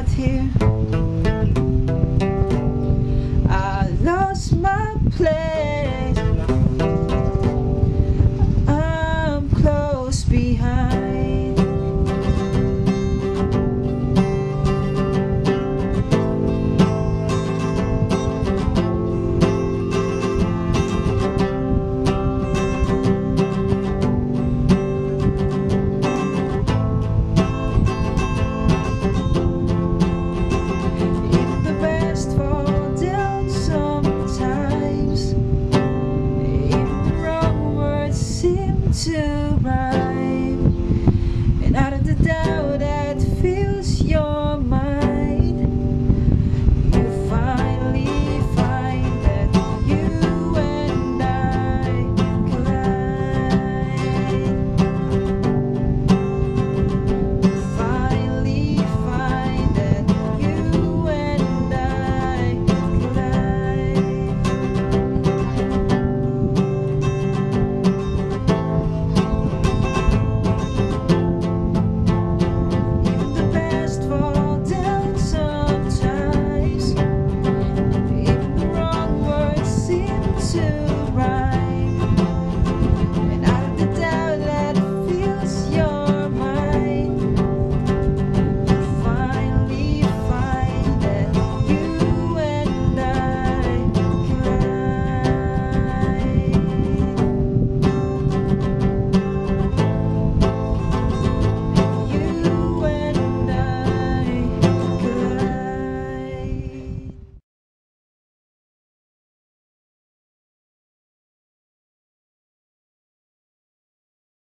out here. I lost my place. I'm close behind.